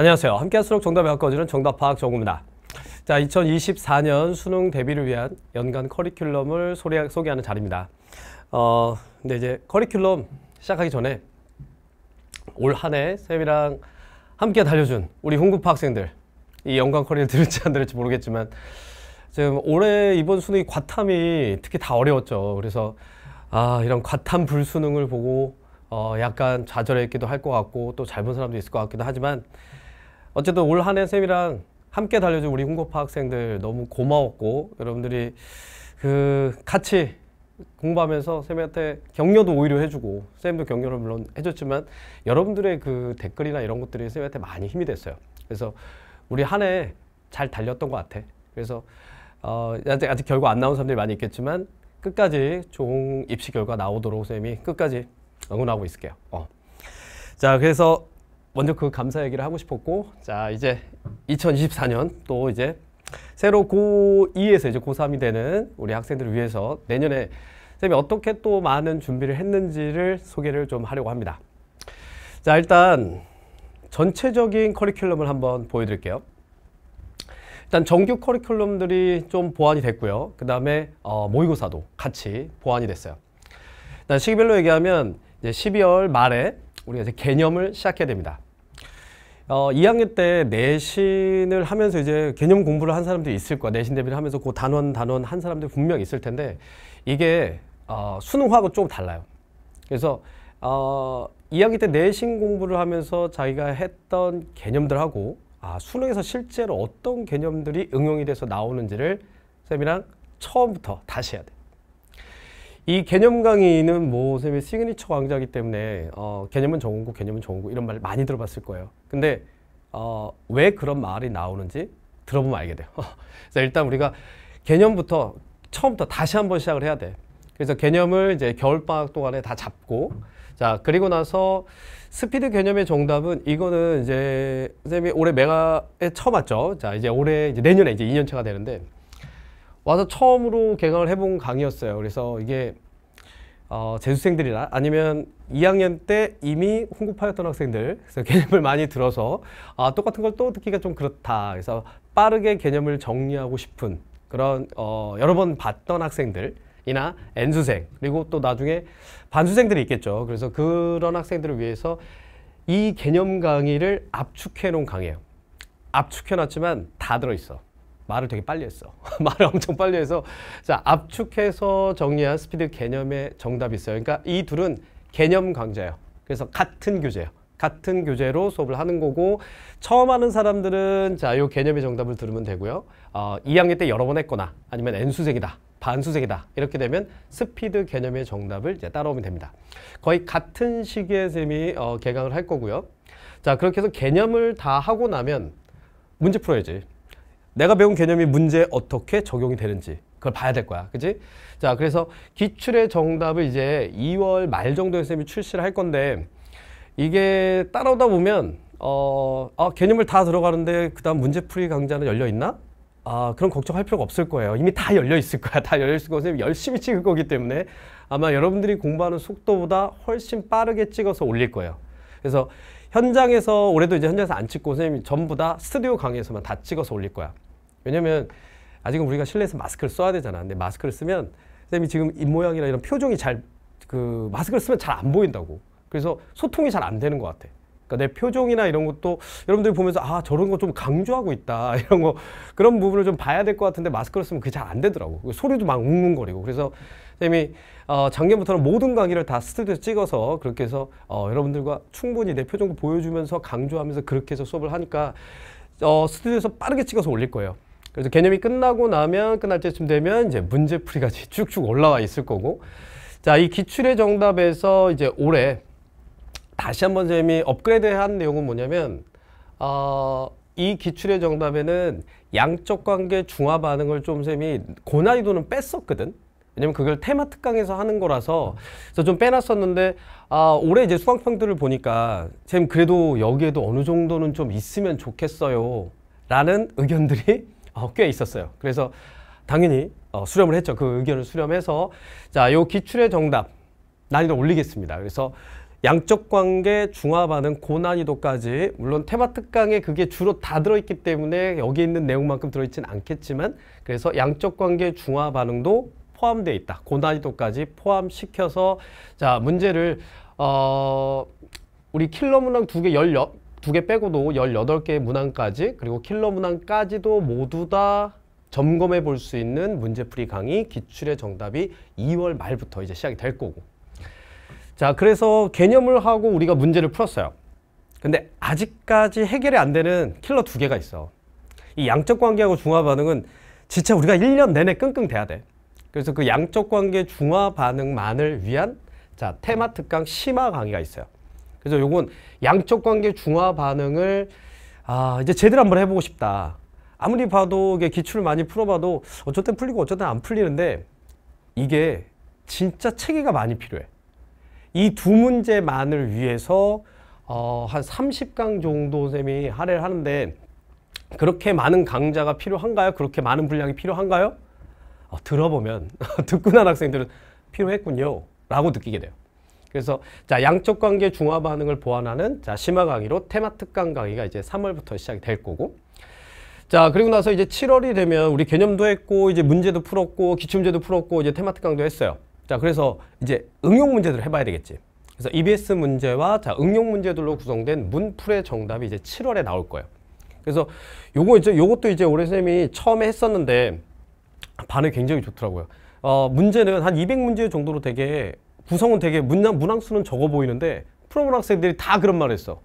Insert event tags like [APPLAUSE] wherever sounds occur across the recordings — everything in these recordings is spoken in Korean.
안녕하세요. 함께할 수록 정답이 가까워지는 정답 파악 정우입니다. 자, 2024년 수능 대비를 위한 연간 커리큘럼을 소개, 소개하는 자리입니다. 어, 근데 이제 커리큘럼 시작하기 전에 올 한 해 쌤이랑 함께 달려준 우리 홍구파 학생들 이 연간 커리를 들을지 안 들을지 모르겠지만 지금 올해 이번 수능이 과탐이 특히 다 어려웠죠. 그래서 아 이런 과탐 불수능을 보고 어 약간 좌절했기도 할 것 같고 또 잘 본 사람도 있을 것 같기도 하지만 어쨌든 올 한해 쌤이랑 함께 달려준 우리 홍보파 학생들 너무 고마웠고 여러분들이 그 같이 공부하면서 쌤한테 격려도 오히려 해주고 쌤도 격려를 물론 해줬지만 여러분들의 그 댓글이나 이런 것들이 쌤한테 많이 힘이 됐어요. 그래서 우리 한 해 잘 달렸던 것 같아. 그래서 어, 아직, 아직 결과 안 나온 사람들이 많이 있겠지만 끝까지 좋은 입시 결과 나오도록 쌤이 끝까지 응원하고 있을게요. 어. 자, 그래서 먼저 그 감사 얘기를 하고 싶었고, 자, 이제 2024년 또 이제 새로 고2에서 이제 고3이 되는 우리 학생들을 위해서 내년에 쌤이 어떻게 또 많은 준비를 했는지를 소개를 좀 하려고 합니다. 자, 일단 전체적인 커리큘럼을 한번 보여드릴게요. 일단 정규 커리큘럼들이 좀 보완이 됐고요. 그 다음에 어, 모의고사도 같이 보완이 됐어요. 일단 시기별로 얘기하면 이제 12월 말에 우리가 이제 개념을 시작해야 됩니다. 어, 2학년 때 내신을 하면서 이제 개념 공부를 한 사람들이 있을 거야. 내신 대비를 하면서 그 단원 단원 한 사람들 분명 있을 텐데 이게 어, 수능하고 좀 달라요. 그래서 어, 2학기 때 내신 공부를 하면서 자기가 했던 개념들하고 아, 수능에서 실제로 어떤 개념들이 응용이 돼서 나오는지를 쌤이랑 처음부터 다시 해야 돼. 이 개념 강의는 뭐 쌤이 시그니처 강좌이기 때문에 어, 개념은 정고 개념은 정고 이런 말 많이 들어봤을 거예요. 근데 어, 왜 그런 말이 나오는지 들어보면 알게 돼요. [LAUGHS] 그래서 일단 우리가 개념부터 처음부터 다시 한번 시작을 해야 돼. 그래서 개념을 이제 겨울방학 동안에 다 잡고 자 그리고 나서 스피드 개념의 정답은 이거는 이제 쌤이 올해 메가에 처음 왔죠. 자 이제 올해 이제 내년에 이제 2년차가 되는데 와서 처음으로 개강을 해본 강의였어요. 그래서 이게 어, 재수생들이나 아니면 2학년 때 이미 홍급하였던 학생들 그래서 개념을 많이 들어서 아, 똑같은 걸 또 듣기가 좀 그렇다. 그래서 빠르게 개념을 정리하고 싶은 그런 어, 여러 번 봤던 학생들 이나 N수생 그리고 또 나중에 반수생들이 있겠죠. 그래서 그런 학생들을 위해서 이 개념 강의를 압축해 놓은 강의예요. 압축해 놨지만 다 들어있어. 말을 되게 빨리 했어. [LAUGHS] 말을 엄청 빨리 해서 자 압축해서 정리한 스피드 개념의 정답이 있어요. 그러니까 이 둘은 개념 강좌예요. 그래서 같은 교재예요. 같은 교재로 수업을 하는 거고 처음 하는 사람들은 자요 개념의 정답을 들으면 되고요. 어, 2학년 때 여러 번 했거나 아니면 N수생이다. 반수색이다. 이렇게 되면 스피드 개념의 정답을 이제 따라오면 됩니다. 거의 같은 시기에 쌤이 어, 개강을 할 거고요. 자, 그렇게 해서 개념을 다 하고 나면 문제 풀어야지. 내가 배운 개념이 문제에 어떻게 적용이 되는지 그걸 봐야 될 거야. 그지? 자, 그래서 기출의 정답을 이제 2월 말 정도에 쌤이 출시를 할 건데 이게 따라오다 보면 어, 아, 개념을 다 들어가는데 그 다음 문제풀이 강좌는 열려 있나? 아, 그런 걱정할 필요가 없을 거예요. 이미 다 열려 있을 거야. [LAUGHS] 다 열려 있을 거고 열심히 찍을 거기 때문에 아마 여러분들이 공부하는 속도보다 훨씬 빠르게 찍어서 올릴 거예요. 그래서 현장에서 올해도 이제 현장에서 안 찍고 선생님이 전부 다 스튜디오 강의에서만 다 찍어서 올릴 거야. 왜냐면 아직은 우리가 실내에서 마스크를 써야 되잖아. 근데 마스크를 쓰면 선생님이 지금 입모양이나 이런 표정이 잘 그 마스크를 쓰면 잘 안 보인다고. 그래서 소통이 잘 안 되는 것 같아. 그러니까 내 표정이나 이런 것도 여러분들이 보면서 아 저런 거 좀 강조하고 있다 [LAUGHS] 이런 거 그런 부분을 좀 봐야 될 것 같은데 마스크를 쓰면 그게 잘 안 되더라고 소리도 막 웅웅거리고 그래서 선생님이 어, 작년부터는 모든 강의를 다 스튜디오에서 찍어서 그렇게 해서 어, 여러분들과 충분히 내 표정도 보여주면서 강조하면서 그렇게 해서 수업을 하니까 어, 스튜디오에서 빠르게 찍어서 올릴 거예요. 그래서 개념이 끝나고 나면 끝날 때쯤 되면 이제 문제풀이가 쭉쭉 올라와 있을 거고 자, 이 기출의 정답에서 이제 올해 다시 한번 쌤이 업그레이드한 내용은 뭐냐면 어, 이 기출의 정답에는 양적 관계 중화 반응을 좀 쌤이 고난이도는 뺐었거든. 왜냐면 그걸 테마 특강에서 하는 거라서 그래서 좀 빼놨었는데 아, 올해 이제 수강평들을 보니까 쌤 그래도 여기에도 어느 정도는 좀 있으면 좋겠어요. 라는 의견들이 어, 꽤 있었어요. 그래서 당연히 어, 수렴을 했죠. 그 의견을 수렴해서 자, 요 기출의 정답 난이도 올리겠습니다. 그래서 양적 관계, 중화 반응, 고난이도까지 물론 테마 특강에 그게 주로 다 들어있기 때문에 여기 있는 내용만큼 들어있지는 않겠지만 그래서 양적 관계, 중화 반응도 포함되어 있다. 고난이도까지 포함시켜서 자 문제를 어 우리 킬러 문항 두개 열여 두 개 빼고도 열여덟 개의 문항까지 그리고 킬러 문항까지도 모두 다 점검해 볼 수 있는 문제풀이 강의 기출의 정답이 2월 말부터 이제 시작이 될 거고. 자 그래서 개념을 하고 우리가 문제를 풀었어요. 근데 아직까지 해결이 안 되는 킬러 두 개가 있어. 이 양적 관계하고 중화 반응은 진짜 우리가 1년 내내 끙끙 대야 돼. 그래서 그 양적 관계 중화 반응만을 위한 자 테마 특강 심화 강의가 있어요 그래서 요건 양적 관계 중화 반응을 아 이제 제대로 한번 해보고 싶다 아무리 봐도 이게 기출을 많이 풀어봐도 땐 풀리고 땐안 풀리는데 이게 진짜 체계가 많이 필요해. 이 두 문제만을 위해서 어, 한 30강 정도 쌤이 할애를 하는데 그렇게 많은 강좌가 필요한가요? 그렇게 많은 분량이 필요한가요? 어, 들어보면 [LAUGHS] 듣고 난 학생들은 필요했군요 라고 느끼게 돼요. 그래서 자 양적 관계 중화 반응을 보완하는 자 심화 강의로 테마 특강 강의가 이제 3월부터 시작이 될 거고 자 그리고 나서 이제 7월이 되면 우리 개념도 했고 이제 문제도 풀었고 기출문제도 풀었고 이제 테마 특강도 했어요. 자 그래서 이제 응용 문제들을 해봐야 되겠지. 그래서 EBS 문제와 자 응용 문제들로 구성된 문풀의 정답이 이제 7월에 나올 거예요. 그래서 요거 이제 요것도 이제 올해 쌤이 처음에 했었는데 반응이 굉장히 좋더라고요. 어 문제는 한 200문제 정도로 되게 구성은 되게 문항 문항수는 적어 보이는데 프로그램 학생들이 다 그런 말을 했어.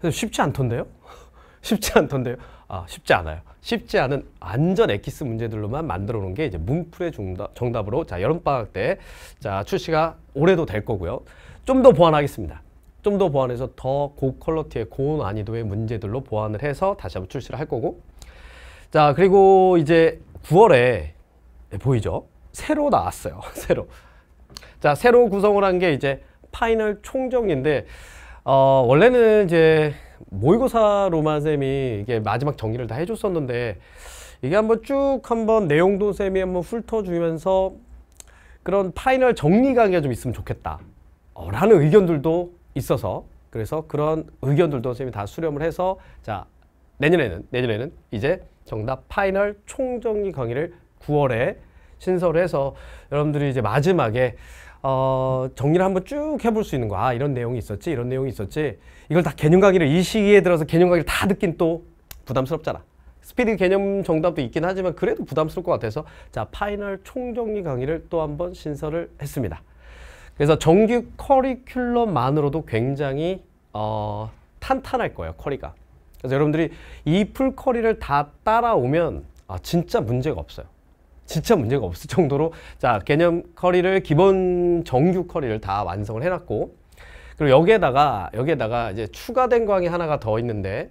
그래서 쉽지 않던데요? [LAUGHS] 쉽지 않던데요. 아, 쉽지 않아요. 쉽지 않은 안전 엑기스 문제들로만 만들어 놓은 게 이제 문풀의 정답, 정답 으로 자, 여름방학 때 자, 출시가 올해도 될 거고요. 좀 더 보완하겠습니다. 좀 더 보완해서 더 고퀄러티의 고난이도의 문제들로 보완을 해서 다시 한번 출시를 할 거고. 자, 그리고 이제 9월에 네, 보이죠? 새로 나왔어요. [LAUGHS] 새로. 자, 새로 구성을 한 게 이제 파이널 총정인데 어, 원래는 이제 모의고사로만 쌤이 이게 마지막 정리를 다 해줬었는데 이게 한번 쭉 한번 내용도 쌤이 한번 훑어주면서 그런 final 정리 강의가 좀 있으면 좋겠다. 어, 라는 의견들도 있어서 그래서 그런 의견들도 쌤이 다 수렴을 해서 자 내년에는 내년에는 이제 정답 final 총정리 강의를 9월에 신설해서 여러분들이 이제 마지막에 어, 정리를 한번 쭉 해볼 수 있는 거. 아, 이런 내용이 있었지, 이런 내용이 있었지. 이걸 다 개념 강의를 이 시기에 들어서 개념 강의를 다 듣긴 또 부담스럽잖아. 스피드 개념 정답도 있긴 하지만 그래도 부담스러울 것 같아서 자, final 총정리 강의를 또 한번 신설을 했습니다. 그래서 정규 커리큘럼만으로도 굉장히 어, 탄탄할 거예요, 커리가. 그래서 여러분들이 이 풀커리를 다 따라오면 아, 진짜 문제가 없어요. 진짜 문제가 없을 정도로 자 개념 커리를 기본 정규 커리를 다 완성을 해놨고 그리고 여기에다가 여기에다가 이제 추가된 광이 하나가 더 있는데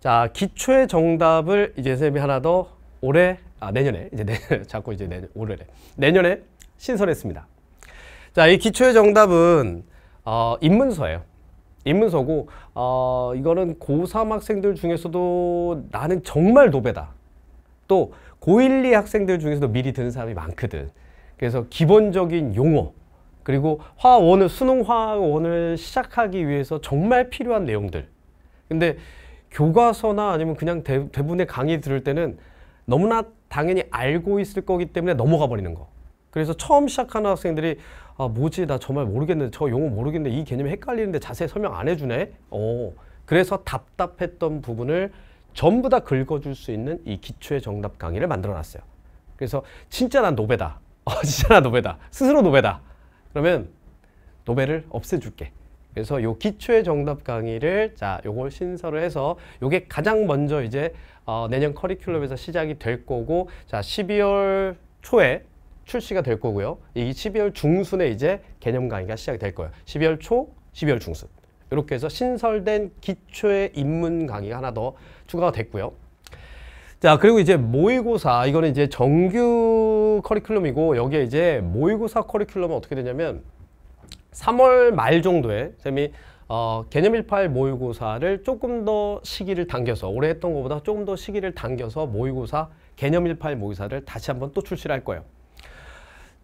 자 기초의 정답을 이제 쌤이 하나 더 올해 아 내년에 이제 내년 [LAUGHS] 자꾸 이제 내년 올해래 내년에 신설했습니다. 자 이 기초의 정답은 어, 인문서예요. 인문서고 어, 이거는 고3 학생들 중에서도 나는 정말 노배다. 또 고1, 2 학생들 중에서도 미리 듣는 사람이 많거든. 그래서 기본적인 용어 그리고 화원을 수능 화원을 시작하기 위해서 정말 필요한 내용들. 근데 교과서나 아니면 그냥 대, 대부분의 강의 들을 때는 너무나 당연히 알고 있을 거기 때문에 넘어가 버리는 거. 그래서 처음 시작하는 학생들이 아 뭐지 나 정말 모르겠는데 저 용어 모르겠는데 이 개념이 헷갈리는데 자세히 설명 안 해주네. 어 그래서 답답했던 부분을 전부 다 긁어줄 수 있는 이 기초의 정답 강의를 만들어 놨어요. 그래서 진짜 난 노베다. [LAUGHS] 어, 진짜 난 노베다. 스스로 노베다. 그러면 노베를 없애줄게. 그래서 요 기초의 정답 강의를 자 요걸 신설을 해서 요게 가장 먼저 이제 어, 내년 커리큘럼에서 시작이 될 거고 자 12월 초에 출시가 될 거고요. 이 12월 중순에 이제 개념 강의가 시작이 될 거예요. 12월 초, 12월 중순. 이렇게 해서 신설된 기초의 입문 강의가 하나 더 추가가 됐고요. 자 그리고 이제 모의고사 이거는 이제 정규 커리큘럼이고 여기에 이제 모의고사 커리큘럼은 어떻게 되냐면 3월 말 정도에 쌤이 어, 개념 1파일 모의고사를 조금 더 시기를 당겨서 올해 했던 것보다 조금 더 시기를 당겨서 모의고사 개념 1파일 모의고사를 다시 한번 또 출시를 할 거예요.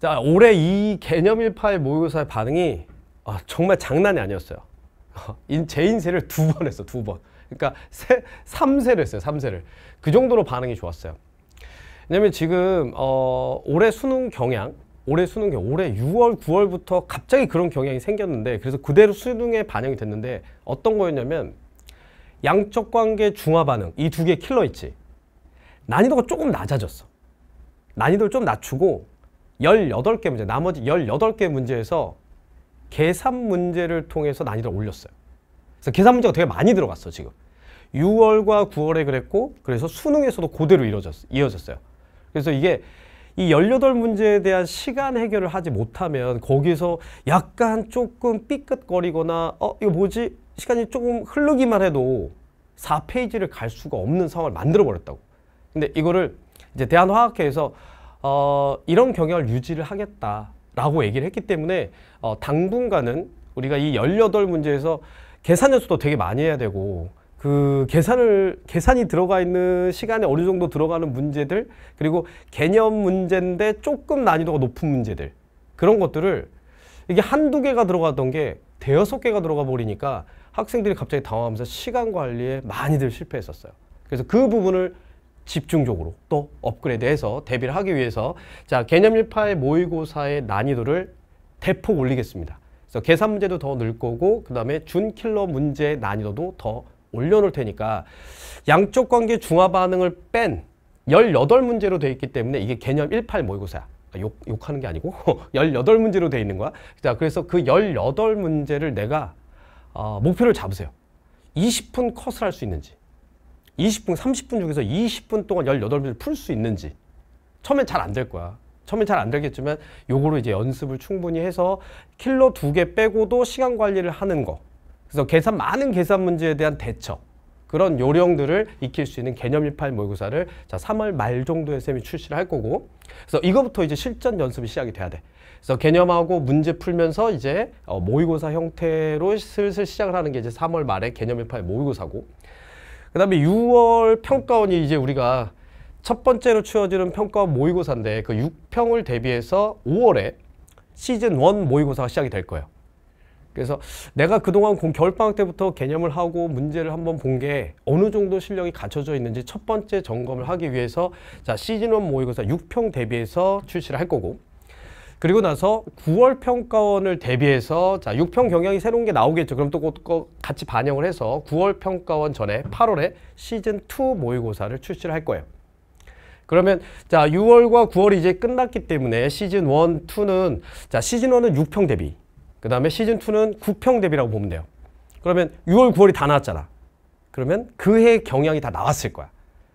자 올해 이 개념 1파일 모의고사의 반응이 아, 정말 장난이 아니었어요. [LAUGHS] 인, 제 인쇄를 두 번 했어, 두 번. 그러니까 세, 3세를 했어요, 3세를. 그 정도로 반응이 좋았어요. 왜냐면 지금 어, 올해 수능 경향, 올해 수능 경 올해 6월, 9월부터 갑자기 그런 경향이 생겼는데 그래서 그대로 수능에 반영이 됐는데 어떤 거였냐면 양적 관계 중화 반응 이 두 개 킬러 있지. 난이도가 조금 낮아졌어. 난이도를 좀 낮추고 18개 문제, 나머지 18개 문제에서 계산 문제를 통해서 난이도를 올렸어요. 그래서 계산 문제가 되게 많이 들어갔어, 지금. 6월과 9월에 그랬고, 그래서 수능에서도 그대로 이어졌, 이어졌어요. 그래서 이게 이 18문제에 대한 시간 해결을 하지 못하면 거기서 약간 조금 삐끗거리거나, 어, 이거 뭐지? 시간이 조금 흐르기만 해도 4페이지를 갈 수가 없는 상황을 만들어 버렸다고. 근데 이거를 이제 대한화학회에서 어, 이런 경향을 유지를 하겠다 라고 얘기를 했기 때문에 어, 당분간은 우리가 이 18문제에서 계산 연수도 되게 많이 해야 되고 그 계산을 계산이 들어가 있는 시간에 어느 정도 들어가는 문제들 그리고 개념 문제인데 조금 난이도가 높은 문제들 그런 것들을 이게 한두 개가 들어가던 게 대여섯 개가 들어가 버리니까 학생들이 갑자기 당황하면서 시간 관리에 많이들 실패했었어요. 그래서 그 부분을 집중적으로 또 업그레이드해서 대비를 하기 위해서 자 개념 1파의 모의고사의 난이도를 대폭 올리겠습니다. 그래서 계산 문제도 더 늘 거고 그 다음에 준킬러 문제 난이도도 더 올려놓을 테니까 양쪽 관계 중화 반응을 뺀 18문제로 돼 있기 때문에 이게 개념 18 모의고사야. 아, 욕, 욕하는 게 아니고 [LAUGHS] 18문제로 돼 있는 거야. 자, 그래서 그 18문제를 내가 어, 목표를 잡으세요. 20분 컷을 할 수 있는지 20분, 30분 중에서 20분 동안 18문제를 풀 수 있는지 처음엔 잘 안 될 거야. 처음엔 잘 안 되겠지만 요거로 이제 연습을 충분히 해서 킬러 두 개 빼고도 시간 관리를 하는 거. 그래서 계산 많은 계산 문제에 대한 대처. 그런 요령들을 익힐 수 있는 개념 18 모의고사를 자 3월 말 정도에 쌤이 출시를 할 거고 그래서 이거부터 이제 실전 연습이 시작이 돼야 돼. 그래서 개념하고 문제 풀면서 이제 어, 모의고사 형태로 슬슬 시작을 하는 게 이제 3월 말에 개념 18 모의고사고 그 다음에 6월 평가원이 이제 우리가 첫 번째로 치워지는 평가원 모의고사인데 그 6평을 대비해서 5월에 시즌 1 모의고사가 시작이 될 거예요. 그래서 내가 그동안 겨울방학 때부터 개념을 하고 문제를 한번 본 게 어느 정도 실력이 갖춰져 있는지 첫 번째 점검을 하기 위해서 자 시즌 1 모의고사 6평 대비해서 출시를 할 거고 그리고 나서 9월 평가원을 대비해서 자 6평 경향이 새로운 게 나오겠죠. 그럼 또 같이 반영을 해서 9월 평가원 전에 8월에 시즌 2 모의고사를 출시를 할 거예요. 그러면 자 6월과 9월이 이제 끝났기 때문에 시즌 1, 2는 자 시즌 1은 6평 대비 그 다음에 시즌 2는 9평 대비라고 보면 돼요. 그러면 6월, 9월이 다 나왔잖아. 그러면 그 해 경향이 다 나왔을 거야.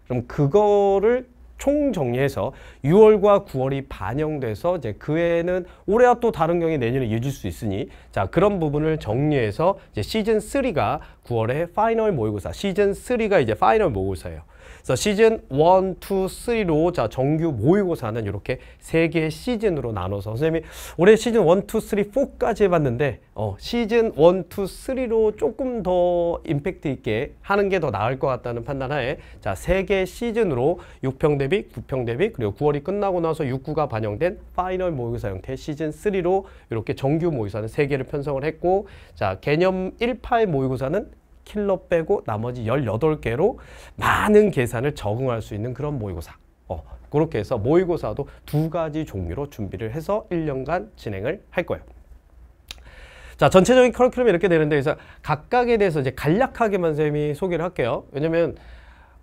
그럼 그거를 총 정리해서 6월과 9월이 반영돼서 이제 그 해에는 올해와 또 다른 경향이 내년에 이어질 수 있으니 자 그런 부분을 정리해서 이제 시즌 3가 9월에 final 모의고사 시즌 3가 이제 final 모의고사예요. 그래서 시즌 1, 2, 3로 자 정규 모의고사는 이렇게 세 개의 시즌으로 나눠서 선생님이 올해 시즌 1, 2, 3, 4까지 해봤는데 어, 시즌 1, 2, 3로 조금 더 임팩트 있게 하는 게 더 나을 것 같다는 판단하에 자 세 개의 시즌으로 6평 대비, 9평 대비 그리고 9월이 끝나고 나서 6, 9가 반영된 final 모의고사 형태 시즌 3로 이렇게 정규 모의고사는 세 개를 편성을 했고 자 개념 1파의 모의고사는 킬러 빼고 나머지 18개로 많은 계산을 적응할 수 있는 그런 모의고사. 어, 그렇게 해서 모의고사도 두 가지 종류로 준비를 해서 1년간 진행을 할 거예요. 자, 전체적인 커리큘럼이 이렇게 되는데 그래서 각각에 대해서 이제 간략하게만 쌤이 소개를 할게요. 왜냐면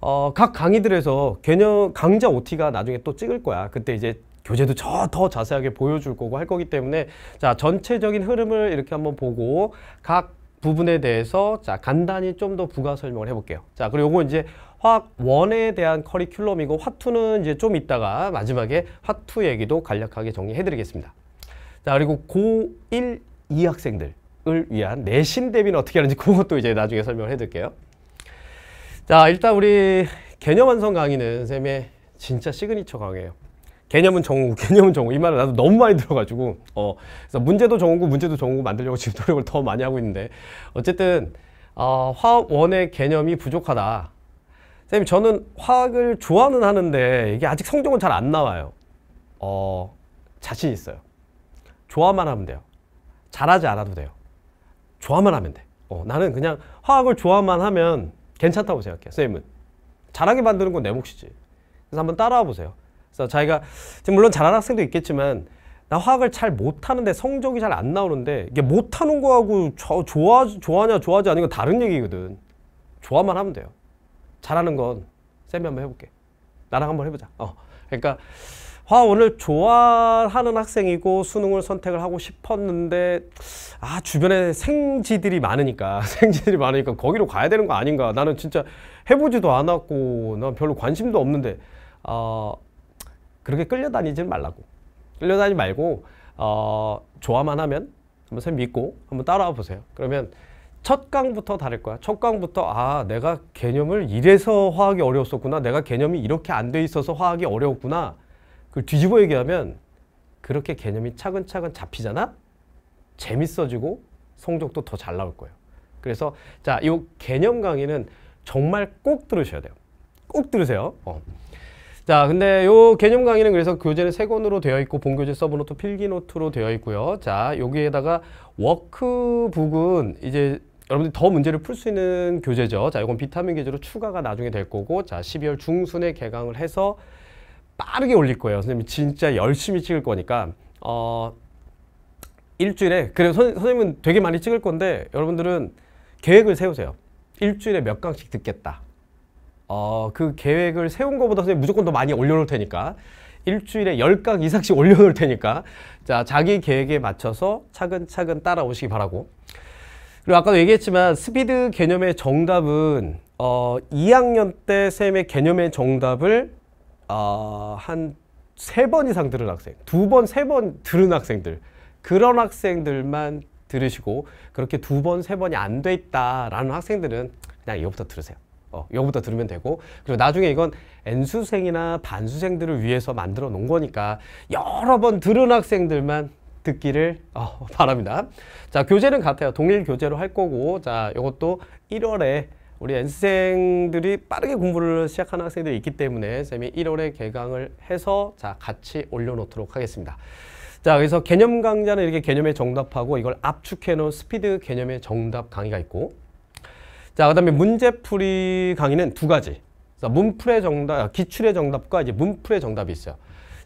어, 각 강의들에서 개념 강좌 OT가 나중에 또 찍을 거야. 그때 이제 교재도 저 더 자세하게 보여줄 거고 할 거기 때문에 자 전체적인 흐름을 이렇게 한번 보고 각 부분에 대해서 자 간단히 좀 더 부가 설명을 해볼게요. 자 그리고 요거 이제 화학 one에 대한 커리큘럼이고 화 two는 이제 좀 이따가 마지막에 화 two 얘기도 간략하게 정리해드리겠습니다. 자 그리고 고1, 2 학생들을 위한 내신 대비는 어떻게 하는지 그것도 이제 나중에 설명을 해드릴게요. 자 일단 우리 개념 완성 강의는 쌤의 진짜 시그니처 강의예요. 개념은 정우, [LAUGHS] 개념은 정우. 이 말을 나도 너무 많이 들어가지고, 어, 그래서 문제도 정우고 문제도 정우고 만들려고 지금 [LAUGHS] 노력을 더 많이 하고 있는데, 어쨌든, 어, 화학 원의 개념이 부족하다. 선생님, 저는 화학을 좋아는 하는데, 이게 아직 성적은 잘 안 나와요. 어, 자신 있어요. 좋아만 하면 돼요. 잘하지 않아도 돼요. 좋아만 하면 돼. 어, 나는 그냥 화학을 좋아만 하면 괜찮다고 생각해. 쌤은 잘하게 만드는 건 내 몫이지. 그래서 한번 따라와 보세요. 그래서 자기가 지금 물론 잘하는 학생도 있겠지만 나 화학을 잘 못하는데 성적이 잘 안 나오는데 이게 못하는 거하고 저, 좋아 좋아하냐 좋아하지 않은 건 다른 얘기거든. 좋아만 하면 돼요. 잘하는 건 쌤이 한번 해볼게. 나랑 한번 해보자. 어, 그러니까 화원을 좋아하는 학생이고 수능을 선택을 하고 싶었는데 아 주변에 생지들이 많으니까 [LAUGHS] 생지들이 많으니까 거기로 가야 되는 거 아닌가 나는 진짜 해보지도 않았고 난 별로 관심도 없는데 어, 그렇게 끌려다니지 말라고 끌려다니지 말고 어, 좋아만 하면 한번 쌤 믿고 한번 따라와 보세요 그러면 첫 강부터 다를 거야 첫 강부터 아 내가 개념을 이래서 화학이 어려웠었구나 내가 개념이 이렇게 안 돼 있어서 화학이 어려웠구나 그걸 뒤집어 얘기하면 그렇게 개념이 차근차근 잡히잖아? 재밌어지고 성적도 더 잘 나올 거예요. 그래서 자, 이 개념 강의는 정말 꼭 들으셔야 돼요. 꼭 들으세요. 어. 자, 근데 요 개념 강의는 그래서 교재는 세 권으로 되어 있고 본교재 서브노트 필기노트로 되어 있고요. 자, 여기에다가 워크북은 이제 여러분들이 더 문제를 풀 수 있는 교재죠. 자, 이건 비타민 교재로 추가가 나중에 될 거고 자, 12월 중순에 개강을 해서 빠르게 올릴 거예요. 선생님이 진짜 열심히 찍을 거니까 어, 일주일에 그래 선, 선생님은 되게 많이 찍을 건데 여러분들은 계획을 세우세요. 일주일에 몇 강씩 듣겠다. 어, 그 계획을 세운 것보다 무조건 더 많이 올려놓을 테니까. 일주일에 열 강 이상씩 [LAUGHS] 올려놓을 테니까. 자 자기 계획에 맞춰서 차근차근 따라오시기 바라고. 그리고 아까도 얘기했지만 스피드 개념의 정답은 어, 2학년 때 쌤의 개념의 정답을 어, 한 세 번 이상 들은 학생, 두 번, 세 번 들은 학생들. 그런 학생들만 들으시고 그렇게 두 번, 세 번이 안 돼 있다라는 학생들은 그냥 이거부터 들으세요. 어, 이거부터 들으면 되고 그리고 나중에 이건 N수생이나 반수생들을 위해서 만들어 놓은 거니까 여러 번 들은 학생들만 듣기를 어, [LAUGHS] 바랍니다. 자, 교재는 같아요. 동일 교재로 할 거고 자, 이것도 1월에 우리 N수생들이 빠르게 공부를 시작하는 학생들이 있기 때문에 쌤이 1월에 개강을 해서 자 같이 올려놓도록 하겠습니다. 자 그래서 개념 강좌는 이렇게 개념의 정답하고 이걸 압축해 놓은 스피드 개념의 정답 강의가 있고 자 그 다음에 문제풀이 강의는 두 가지 문풀의 정답, 기출의 정답과 이제 문풀의 정답이 있어요.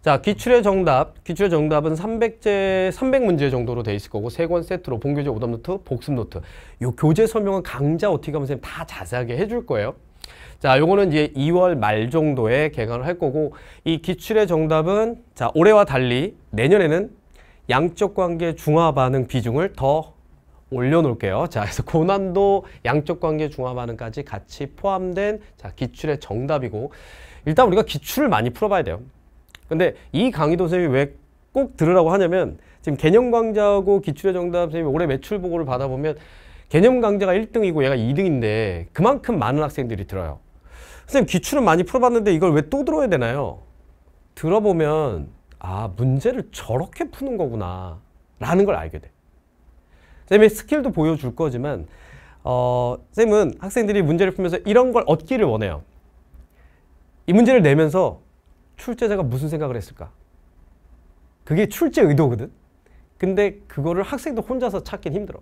자, 기출의 정답. 기출의 정답은 300제, 300문제 정도로 돼 있을 거고 세 권 세트로 본교재 오답 노트, 복습 노트. 요 교재 설명은 강좌 어떻게 하면 다 자세하게 해줄 거예요. 자, 요거는 이제 2월 말 정도에 개강을 할 거고 이 기출의 정답은 자, 올해와 달리 내년에는 양적 관계 중화 반응 비중을 더 올려놓을게요. 자, 그래서 고난도 양적 관계 중화 반응까지 같이 포함된 자, 기출의 정답이고 일단 우리가 기출을 많이 풀어봐야 돼요. 근데 이 강의도 선생님이 왜 꼭 들으라고 하냐면 지금 개념 강좌하고 기출의 정답 선생님이 올해 매출 보고를 받아보면 개념 강좌가 1등이고 얘가 2등인데 그만큼 많은 학생들이 들어요. 선생님 기출은 많이 풀어봤는데 이걸 왜 또 들어야 되나요? 들어보면 아 문제를 저렇게 푸는 거구나 라는 걸 알게 돼. 선생님의 스킬도 보여줄 거지만 어, 쌤은 학생들이 문제를 풀면서 이런 걸 얻기를 원해요. 이 문제를 내면서 출제자가 무슨 생각을 했을까? 그게 출제 의도거든. 근데 그거를 학생도 혼자서 찾긴 힘들어.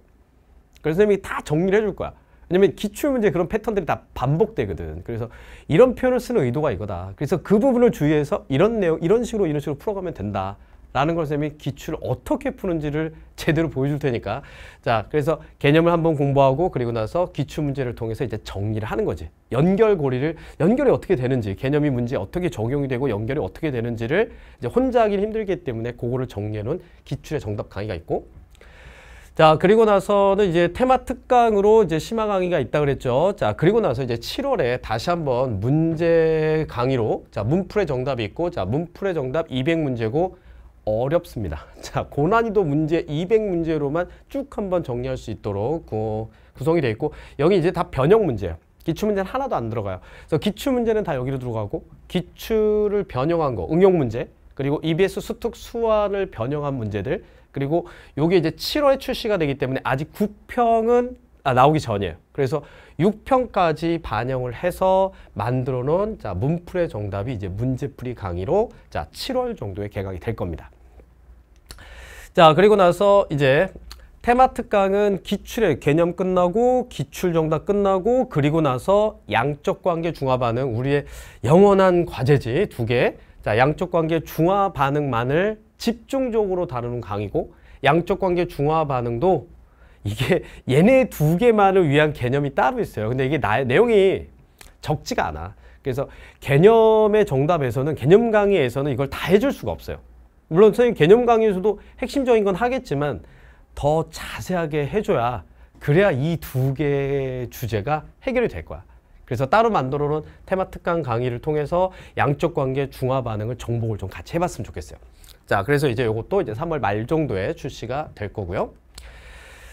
그래서 선생님이 다 정리를 해줄 거야. 왜냐면 기출문제 그런 패턴들이 다 반복되거든. 그래서 이런 표현을 쓰는 의도가 이거다. 그래서 그 부분을 주의해서 이런 내용, 이런 식으로 이런 식으로 풀어가면 된다. 라는 걸 쌤이 기출을 어떻게 푸는지를 제대로 보여줄 테니까. 자 그래서 개념을 한번 공부하고 그리고 나서 기출 문제를 통해서 이제 정리를 하는 거지. 연결고리를 연결이 어떻게 되는지 개념이 문제 어떻게 적용이 되고 연결이 어떻게 되는지를 이제 혼자 하기는 힘들기 때문에 그거를 정리해 놓은 기출의 정답 강의가 있고. 자 그리고 나서는 이제 테마 특강으로 이제 심화 강의가 있다 그랬죠. 자 그리고 나서 이제 7월에 다시 한번 문제 강의로 자 문풀의 정답이 있고 자 문풀의 정답 200문제고 어렵습니다. [LAUGHS] 자, 고난이도 문제 200문제로만 쭉 한번 정리할 수 있도록 구, 구성이 되어 있고 여기 이제 다 변형 문제예요. 기출문제는 하나도 안 들어가요. 그래서 기출문제는 다 여기로 들어가고 기출을 변형한 거, 응용 문제, 그리고 EBS 수특 수완을 변형한 문제들, 그리고 요게 이제 7월에 출시가 되기 때문에 아직 9평은 아, 나오기 전이에요. 그래서 6평까지 반영을 해서 만들어 놓은 자, 문풀의 정답이 이제 문제풀이 강의로 자, 7월 정도에 개강이 될 겁니다. 자, 그리고 나서 이제 테마 특강은 기출의 개념 끝나고 기출 정답 끝나고 그리고 나서 양적 관계 중화 반응 우리의 영원한 과제지 두 개. 자, 양적 관계 중화 반응만을 집중적으로 다루는 강의고 양적 관계 중화 반응도 이게 얘네 두 개만을 위한 개념이 따로 있어요. 근데 이게 나, 내용이 적지가 않아. 그래서 개념의 정답에서는 개념 강의에서는 이걸 다 해줄 수가 없어요. 물론 선생님 개념 강의에서도 핵심적인 건 하겠지만 더 자세하게 해줘야 그래야 이 두 개의 주제가 해결이 될 거야. 그래서 따로 만들어 놓은 테마 특강 강의를 통해서 양적 관계 중화 반응을 정복을 좀 같이 해봤으면 좋겠어요. 자, 그래서 이제 이것도 이제 3월 말 정도에 출시가 될 거고요.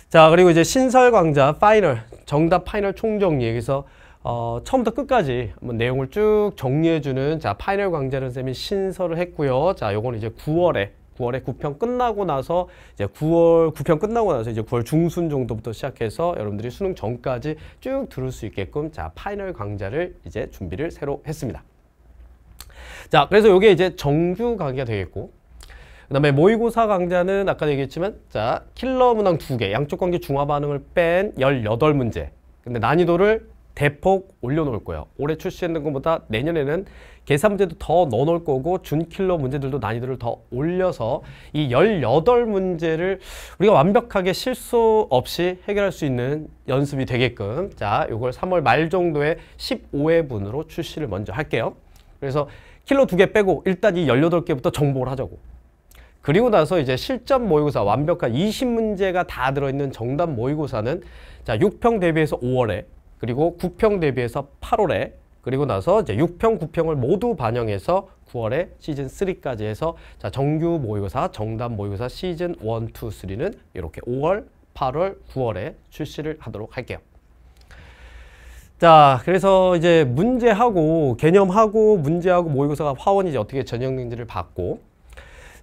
자, 그리고 이제 신설 강좌 final 정답 final 총정리 여기서 어, 처음부터 끝까지 한번 내용을 쭉 정리해주는 자 final 강좌는 쌤이 신설을 했고요. 자, 요거는 이제 9월에 9월에 9평 끝나고 나서 이제 9월 9평 끝나고 나서 이제 9월 중순 정도부터 시작해서 여러분들이 수능 전까지 쭉 들을 수 있게끔 자 final 강좌를 이제 준비를 새로 했습니다. 자, 그래서 요게 이제 정규 강의가 되겠고 그 다음에 모의고사 강좌는 아까 얘기했지만 자 킬러 문항 두 개, 양쪽 관계 중화 반응을 뺀 18문제. 근데 난이도를 대폭 올려놓을 거예요. 올해 출시했는 것보다 내년에는 계산 문제도 더 넣어놓을 거고 준킬러 문제들도 난이도를 더 올려서 이 18문제를 우리가 완벽하게 실수 없이 해결할 수 있는 연습이 되게끔 자 이걸 3월 말 정도에 15회분으로 출시를 먼저 할게요. 그래서 킬러 두 개 빼고 일단 이 18개부터 정복을 하자고. 그리고 나서 이제 실전 모의고사 완벽한 20문제가 다 들어있는 정답 모의고사는 자 6평 대비해서 5월에 그리고 9평 대비해서 8월에 그리고 나서 이제 6평, 9평을 모두 반영해서 9월에 시즌 3까지 해서 자 정규 모의고사, 정답 모의고사 시즌 1, 2, 3는 이렇게 5월, 8월, 9월에 출시를 하도록 할게요. 자, 그래서 이제 문제하고 개념하고 문제하고 모의고사가 화원이 이제 어떻게 전형인지를 봤고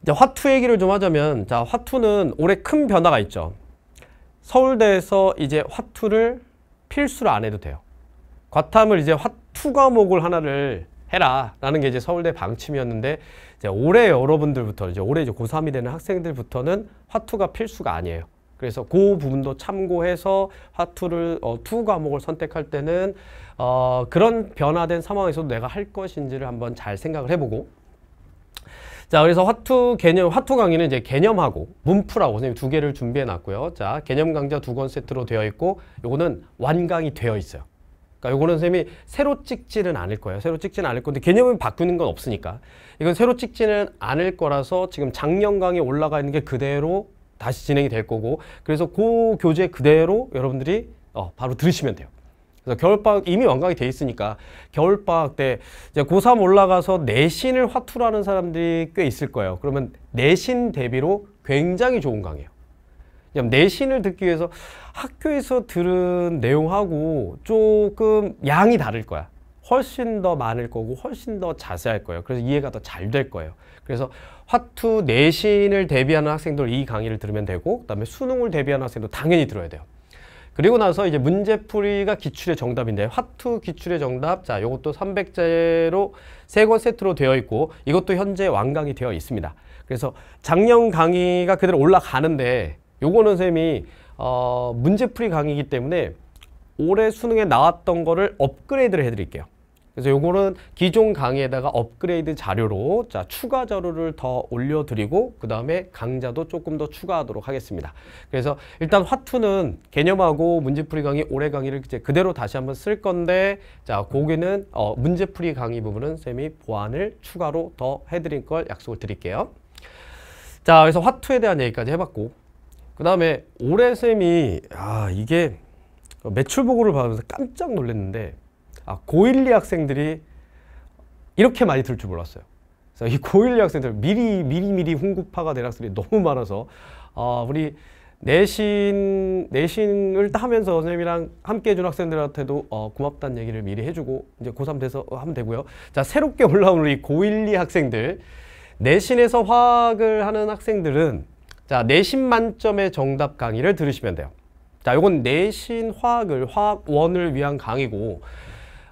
이제 화투 얘기를 좀 하자면 자, 화투는 올해 큰 변화가 있죠. 서울대에서 이제 화투를 필수로 안 해도 돼요. 과탐을 이제 화투 과목을 하나를 해라 라는 게 이제 서울대 방침이었는데 이제 올해 여러분들부터 이제 올해 이제 고3이 되는 학생들부터는 화투가 필수가 아니에요. 그래서 그 부분도 참고해서 화 two를 어, two 과목을 선택할 때는 어, 그런 변화된 상황에서도 내가 할 것인지를 한번 잘 생각을 해보고 자, 그래서 화 two 개념, 화 two 강의는 이제 개념하고 문풀하고 선생님 두 개를 준비해 놨고요. 자, 개념 강좌 두 권 세트로 되어 있고 요거는 완강이 되어 있어요. 그러니까 요거는 선생님이 새로 찍지는 않을 거예요. 새로 찍지는 않을 건데 개념을 바꾸는 건 없으니까. 이건 새로 찍지는 않을 거라서 지금 작년 강의 올라가 있는 게 그대로 다시 진행이 될 거고 그래서 그 교재 그대로 여러분들이 어, 바로 들으시면 돼요. 그래서 겨울방학 이미 완강이 돼 있으니까 겨울방학 때 이제 고3 올라가서 내신을 화투라는 사람들이 꽤 있을 거예요. 그러면 내신 대비로 굉장히 좋은 강의예요. 내신을 듣기 위해서 학교에서 들은 내용하고 조금 양이 다를 거야. 훨씬 더 많을 거고 훨씬 더 자세할 거예요. 그래서 이해가 더 잘 될 거예요. 그래서 화투 내신을 대비하는 학생들 이 강의를 들으면 되고 그다음에 수능을 대비하는 학생도 당연히 들어야 돼요. 그리고 나서 이제 문제풀이가 기출의 정답인데 화투 기출의 정답 자 요것도 300제로 세 권 세트로 되어 있고 이것도 현재 완강이 되어 있습니다. 그래서 작년 강의가 그대로 올라가는데 요거는 쌤이 어, 문제풀이 강의이기 때문에 올해 수능에 나왔던 거를 업그레이드를 해드릴게요. 그래서 요거는 기존 강의에다가 업그레이드 자료로 자 추가 자료를 더 올려드리고 그 다음에 강좌도 조금 더 추가하도록 하겠습니다. 그래서 일단 화투는 개념하고 문제풀이 강의 올해 강의를 이제 그대로 다시 한번 쓸 건데 자 거기는 어, 문제풀이 강의 부분은 쌤이 보완을 추가로 더 해드릴 걸 약속을 드릴게요. 자 그래서 화투에 대한 얘기까지 해봤고 그 다음에 올해 쌤이 아 이게 매출 보고를 받으면서 깜짝 놀랐는데 아, 고1, 2 학생들이 이렇게 많이 들 줄 몰랐어요. 그래서 이 고1, 2 학생들 미리 미리 미리 훈구파가 된 학생들이 너무 많아서 아, 우리 내신 내신을 하면서 선생님이랑 함께 해준 학생들한테도 어, 고맙다는 얘기를 미리 해주고 이제 고3 돼서 하면 되고요. 자 새롭게 올라온 우리 고1, 2 학생들 내신에서 화학을 하는 학생들은 자 내신 만점의 정답 강의를 들으시면 돼요. 자 이건 내신 화학을 화학원을 위한 강의고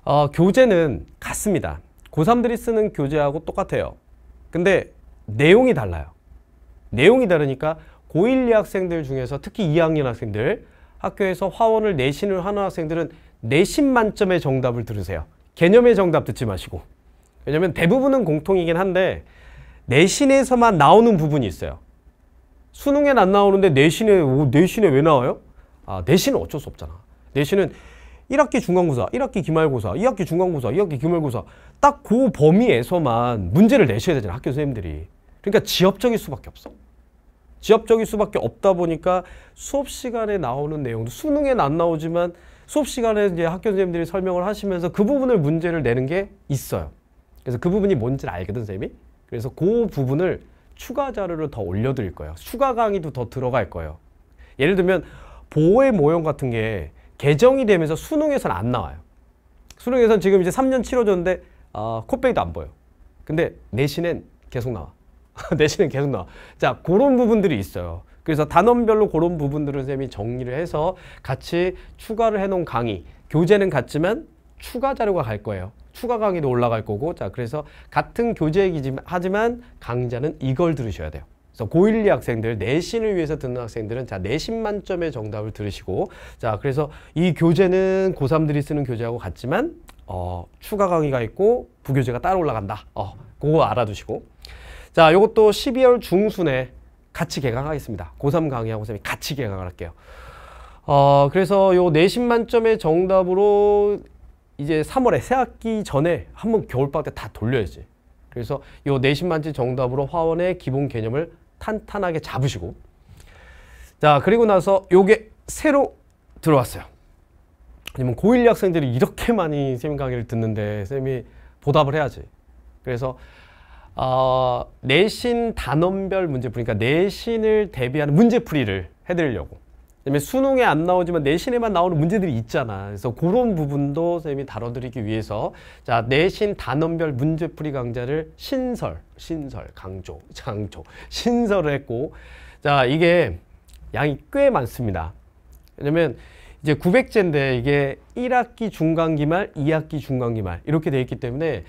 어, 교재는 같습니다. 고3들이 쓰는 교재하고 똑같아요. 근데 내용이 달라요. 내용이 다르니까 고1 학생들 중에서 특히 2학년 학생들 학교에서 화원을 내신을 하는 학생들은 내신 만점의 정답을 들으세요. 개념의 정답 듣지 마시고. 왜냐면 대부분은 공통이긴 한데 내신에서만 나오는 부분이 있어요. 수능엔 안 나오는데 내신에 오, 내신에 왜 나와요? 아, 내신은 어쩔 수 없잖아. 내신은 1학기 중간고사, 1학기 기말고사, 2학기 중간고사, 2학기 기말고사 딱 그 범위에서만 문제를 내셔야 되잖아. 학교 선생님들이. 그러니까 지엽적일 수밖에 없어. 지엽적일 수밖에 없다 보니까 수업 시간에 나오는 내용도 수능엔 안 나오지만 수업 시간에 이제 학교 선생님들이 설명을 하시면서 그 부분을 문제를 내는 게 있어요. 그래서 그 부분이 뭔지를 알거든, 선생님이. 그래서 그 부분을 추가 자료를 더 올려드릴 거예요. 추가 강의도 더 들어갈 거예요. 예를 들면 보호의 모형 같은 게 개정이 되면서 수능에서는 안 나와요. 수능에서는 지금 이제 3년 치러졌는데 어, 코빼기도 안 보여. 근데 내신엔 계속 나와. [LAUGHS] 내신은 계속 나와. 자, 그런 부분들이 있어요. 그래서 단원별로 그런 부분들을 선생님이 정리를 해서 같이 추가를 해놓은 강의. 교재는 같지만 추가 자료가 갈 거예요. 추가 강의도 올라갈 거고. 자, 그래서 같은 교재이지만 하지만 강좌는 이걸 들으셔야 돼요. 그래서 고1, 2 학생들, 내신을 위해서 듣는 학생들은 자, 내신 만점의 정답을 들으시고 자, 그래서 이 교재는 고3들이 쓰는 교재하고 같지만 어, 추가 강의가 있고 부교재가 따로 올라간다. 어, 그거 알아두시고 자, 요것도 12월 중순에 같이 개강하겠습니다. 고3 강의하고 쌤이 같이 개강을 할게요. 어, 그래서 요 내신 만점의 정답으로 이제 3월에 새학기 전에 한번 겨울방학 때 다 돌려야지. 그래서 요 내신 만점 정답으로 화원의 기본 개념을 탄탄하게 잡으시고 자 그리고 나서 요게 새로 들어왔어요. 아니면 고1 학생들이 이렇게 많이 쌤 강의를 듣는데 쌤이 보답을 해야지. 그래서 어, 내신 단원별 문제풀이, 그러니까 내신을 대비하는 문제풀이를 해드리려고. 그다음에 수능에 안 나오지만 내신에만 나오는 문제들이 있잖아. 그래서 그런 부분도 선생님이 다뤄드리기 위해서 자 내신 단원별 문제풀이 강좌를 신설, 신설, 강조, [LAUGHS] 강조, 신설을 했고 자 이게 양이 꽤 많습니다. 왜냐면 이제 900제인데 이게 1학기 중간기 말, 2학기 중간기 말 이렇게 돼 있기 때문에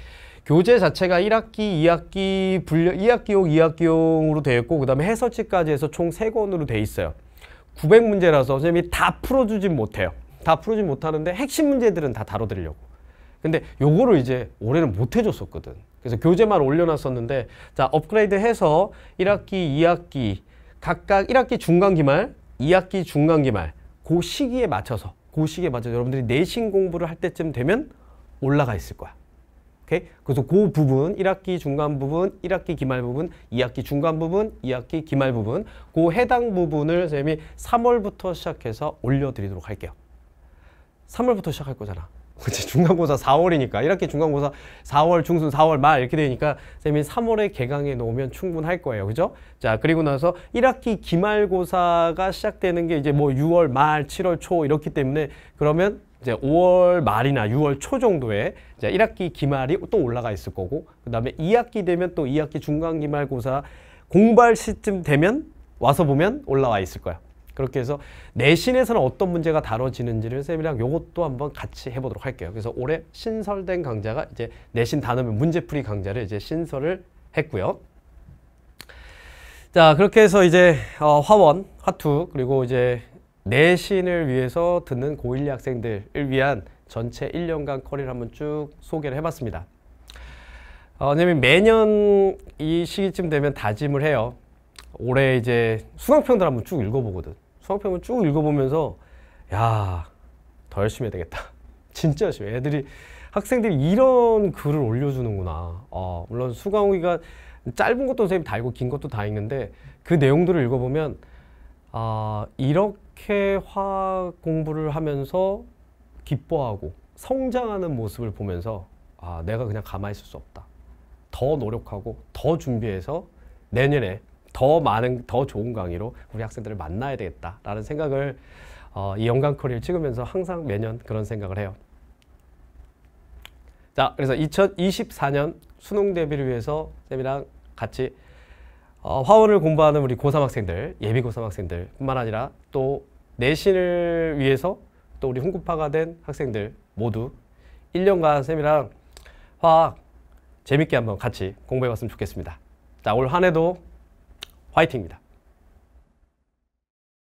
교재 자체가 1학기, 2학기 분류, 2학기용, 2학기용으로 되어 있고 그 다음에 해설지까지 해서 총 3권으로 돼 있어요. 900문제라서 선생님이 다 풀어주진 못해요. 다 풀어주진 못하는데 핵심 문제들은 다 다뤄드리려고. 근데 요거를 이제 올해는 못 해줬었거든. 그래서 교재만 올려놨었는데 자 업그레이드 해서 1학기, 2학기 각각 1학기 중간 기말, 2학기 중간 기말 그 시기에 맞춰서 그 시기에 맞춰서 여러분들이 내신 공부를 할 때쯤 되면 올라가 있을 거야. 오케이? 그래서 그 부분, 1학기 중간 부분, 1학기 기말 부분, 2학기 중간 부분, 2학기 기말 부분, 그 해당 부분을 선생님이 3월부터 시작해서 올려드리도록 할게요. 3월부터 시작할 거잖아. 그치 중간고사 4월이니까 1학기 중간고사 4월 중순 4월 말 이렇게 되니까 선생님이 3월에 개강해 놓으면 충분할 거예요 그죠 자 그리고 나서 1학기 기말고사가 시작되는 게 이제 뭐 6월 말 7월 초 이렇기 때문에 그러면 이제 5월 말이나 6월 초 정도에 이제 1학기 기말이 또 올라가 있을 거고 그다음에 2학기 되면 또 2학기 중간 기말고사 공부할 시점 되면 와서 보면 올라와 있을 거야. 그렇게 해서 내신에서는 어떤 문제가 다뤄지는지를 쌤이랑 요것도 한번 같이 해보도록 할게요. 그래서 올해 신설된 강좌가 이제 내신 단어면 문제풀이 강좌를 이제 신설을 했고요. 자 그렇게 해서 이제 어, 화원, 화투 그리고 이제 내신을 위해서 듣는 고1 학생들을 위한 전체 1년간 커리를 한번 쭉 소개를 해봤습니다. 어, 왜냐면 매년 이 시기쯤 되면 다짐을 해요. 올해 이제 수강평들 한번 쭉 읽어보거든. 수강평을 쭉 읽어보면서 야, 더 열심히 해야 되겠다. [LAUGHS] 진짜 열심히. 애들이 학생들이 이런 글을 올려주는구나. 어, 물론 수강 후기가 짧은 것도 선생님 다 읽고 긴 것도 다 읽는데 그 내용들을 읽어보면 아, 이렇게 화학 공부를 하면서 기뻐하고 성장하는 모습을 보면서 아, 내가 그냥 가만히 있을 수 없다. 더 노력하고 더 준비해서 내년에 더 많은 더 좋은 강의로 우리 학생들을 만나야 되겠다라는 생각을 어, 이 연간 커리를 찍으면서 항상 매년 그런 생각을 해요. 자, 그래서 2024년 수능 대비를 위해서 쌤이랑 같이 어, 화원을 공부하는 우리 고3 학생들, 예비 고3 학생들 뿐만 아니라 또 내신을 위해서 또 우리 홍급파가 된 학생들 모두 1년간 쌤이랑 화학 재밌게 한번 같이 공부해 봤으면 좋겠습니다. 자, 올 한 해도 화이팅입니다.